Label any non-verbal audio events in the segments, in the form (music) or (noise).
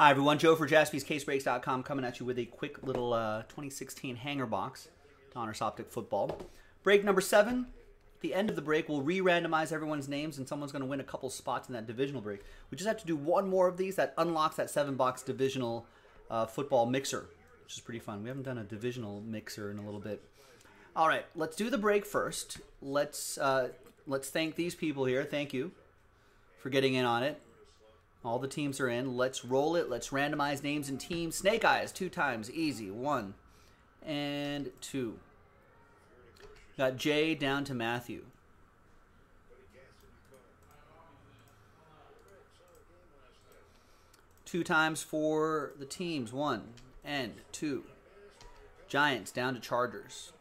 Hi, everyone. Joe for jaspyscasebreaks.com coming at you with a quick little uh, 2016 hanger box Donruss Optic football. Break number seven. At the end of the break, we'll re-randomize everyone's names, and someone's going to win a couple spots in that divisional break. We just have to do one more of these that unlocks that seven-box divisional uh, football mixer, which is pretty fun. We haven't done a divisional mixer in a little bit. All right, let's do the break first. Let's uh, let's thank these people here. Thank you for getting in on it. All the teams are in. Let's roll it. Let's randomize names and teams. Snake Eyes, two times. Easy. One and two. Got Jay down to Matthew. Two times for the teams. One and two. Giants down to Chargers.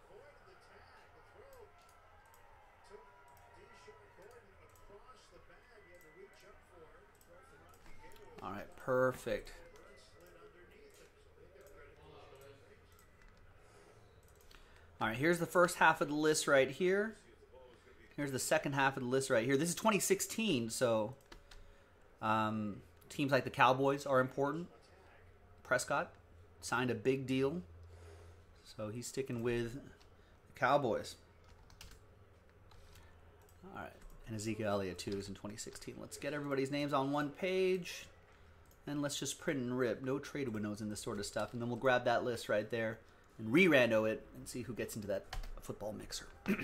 All right, perfect. All right, here's the first half of the list right here. Here's the second half of the list right here. This is 2016, so um, teams like the Cowboys are important. Prescott signed a big deal, so he's sticking with the Cowboys. All right, and Ezekiel Elliott too is in 2016. Let's get everybody's names on one page. And let's just print and rip. No trade windows and this sort of stuff. And then we'll grab that list right there and re-rando it and see who gets into that football mixer. (clears throat)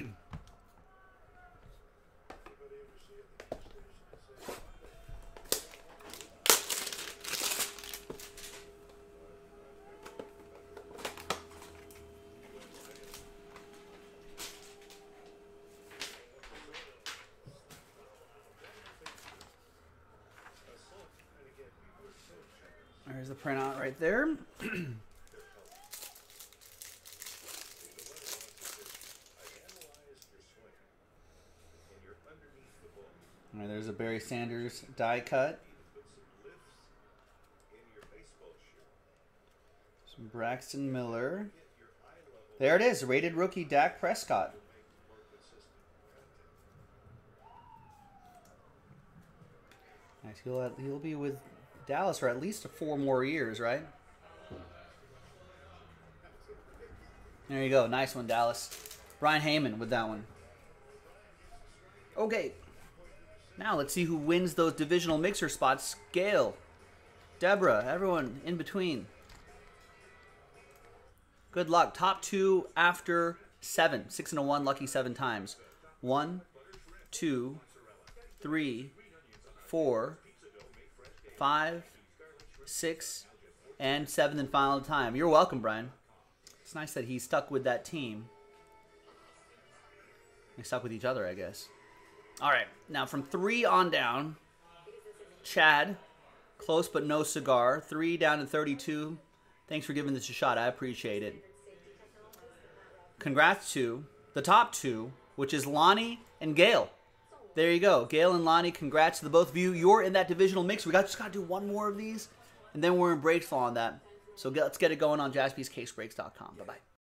There's the printout right there. There's a Barry Sanders die cut. Some Braxton Miller. There it is, rated rookie Dak Prescott. Nice. He'll he'll be with Dallas for at least four more years, right? There you go. Nice one, Dallas. Brian Heyman with that one. Okay. Now let's see who wins those divisional mixer spots. Gail, Deborah, everyone in between. Good luck. Top two after seven. Six and a one, lucky seven times. One, two, three, four, five, six, and seventh and final time. You're welcome, Brian. It's nice that he stuck with that team. They stuck with each other, I guess. All right, now from three on down, Chad, close but no cigar. Three down to 32. Thanks for giving this a shot. I appreciate it. Congrats to the top two, which is Lonnie and Gail. There you go. Gail and Lonnie, congrats to the both of you. You're in that divisional mix. We got just got to do one more of these, and then we're in breaks on that. So get, let's get it going on jaspyscasebreaks.com. Bye-bye.